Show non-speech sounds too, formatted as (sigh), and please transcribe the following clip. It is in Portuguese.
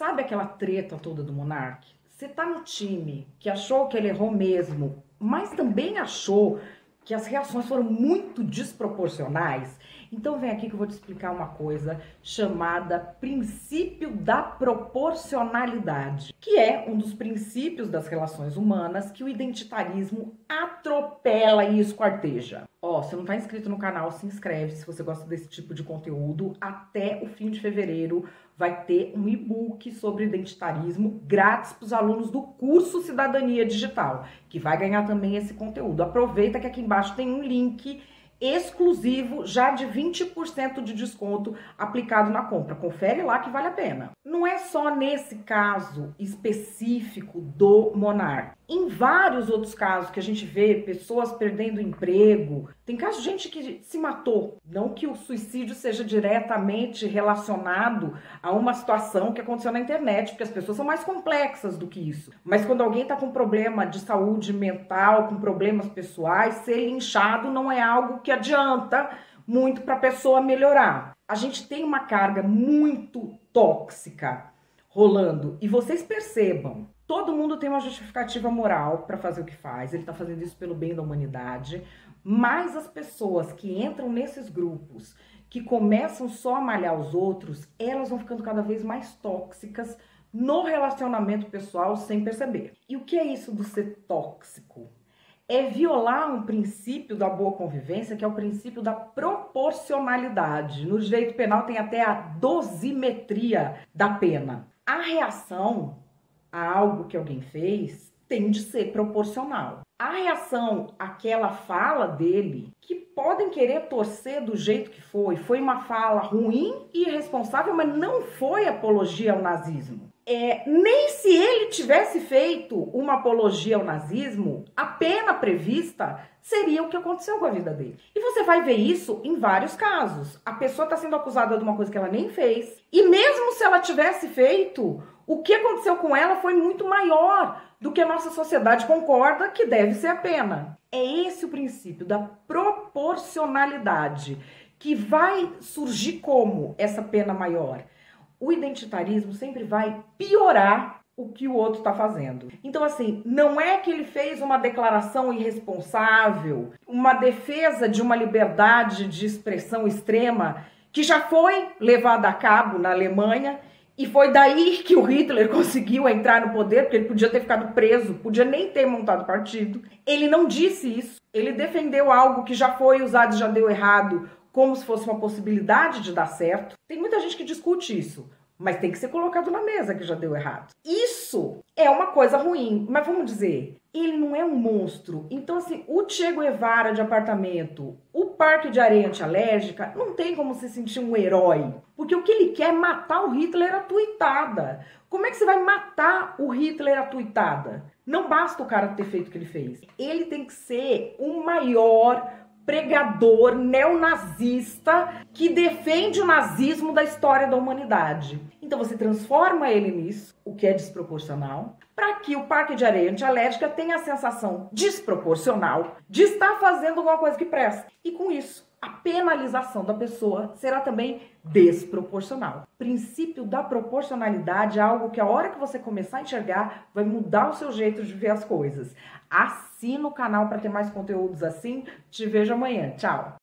Sabe aquela treta toda do Monark? Você tá no time que achou que ele errou mesmo, mas também achou que as reações foram muito desproporcionais. Então vem aqui que eu vou te explicar uma coisa chamada princípio da proporcionalidade, que é um dos princípios das relações humanas que o identitarismo atropela e esquarteja. Ó, se não tá inscrito no canal, se inscreve se você gosta desse tipo de conteúdo. Até o fim de fevereiro vai ter um e-book sobre identitarismo grátis para os alunos do curso Cidadania Digital, que vai ganhar também esse conteúdo. Aproveita que aqui embaixo tem um link exclusivo já de 20% de desconto aplicado na compra. Confere lá que vale a pena. Não é só nesse caso específico do Monark. Em vários outros casos que a gente vê pessoas perdendo emprego, tem caso de gente que se matou. Não que o suicídio seja diretamente relacionado a uma situação que aconteceu na internet, porque as pessoas são mais complexas do que isso. Mas quando alguém está com problema de saúde mental, com problemas pessoais, ser linchado não é algo que adianta muito para a pessoa melhorar. A gente tem uma carga muito tóxica rolando e vocês percebam Todo mundo tem uma justificativa moral para fazer o que faz, ele está fazendo isso pelo bem da humanidade, mas as pessoas que entram nesses grupos, que começam só a malhar os outros, elas vão ficando cada vez mais tóxicas no relacionamento pessoal sem perceber. E o que é isso do ser tóxico? É violar um princípio da boa convivência, que é o princípio da proporcionalidade. No direito penal tem até a dosimetria da pena. A reação a algo que alguém fez tem de ser proporcional. A reação àquela fala dele, que podem querer torcer do jeito que foi, foi uma fala ruim e irresponsável, mas não foi apologia ao nazismo. É, nem se ele tivesse feito uma apologia ao nazismo, a pena prevista seria o que aconteceu com a vida dele. E você vai ver isso em vários casos. A pessoa está sendo acusada de uma coisa que ela nem fez, e mesmo se ela tivesse feito, o que aconteceu com ela foi muito maior do que a nossa sociedade concorda que deve ser a pena. É esse o princípio da proporcionalidade que vai surgir como essa pena maior. O identitarismo sempre vai piorar o que o outro está fazendo. Então, assim, não é que ele fez uma declaração irresponsável, uma defesa de uma liberdade de expressão extrema que já foi levada a cabo na Alemanha e foi daí que o Hitler (laughs) conseguiu entrar no poder, porque ele podia ter ficado preso, podia nem ter montado partido. Ele não disse isso. Ele defendeu algo que já foi usado e já deu errado, como se fosse uma possibilidade de dar certo. Tem muita gente que discute isso mas tem que ser colocado na mesa que já deu errado. Isso é uma coisa ruim, mas vamos dizer, ele não é um monstro. Então, assim, o Che Guevara de apartamento, o parque de areia antialérgica, não tem como se sentir um herói. Porque o que ele quer é matar o Hitler a tuitada. Como é que você vai matar o Hitler a tuitada? Não basta o cara ter feito o que ele fez. Ele tem que ser o maior pregador neonazista que defende o nazismo da história da humanidade. Então você transforma ele nisso, o que é desproporcional, para que o parque de areia antialérgica tenha a sensação desproporcional de estar fazendo alguma coisa que presta. E com isso, a penalização da pessoa será também desproporcional. O princípio da proporcionalidade é algo que a hora que você começar a enxergar vai mudar o seu jeito de ver as coisas. Assina o canal para ter mais conteúdos assim. Te vejo amanhã. Tchau.